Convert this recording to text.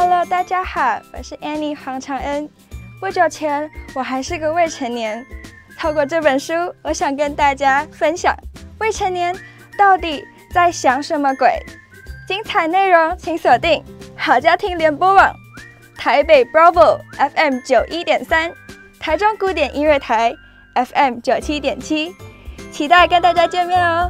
Hello，大家好，我是 Annie 黄长恩。不久前，我还是个未成年。透过这本书，我想跟大家分享未成年到底在想什么鬼。精彩内容，请锁定好家庭联播网，台北 Bravo FM 九一点三，台中古典音乐台 FM 九七点七，期待跟大家见面哦。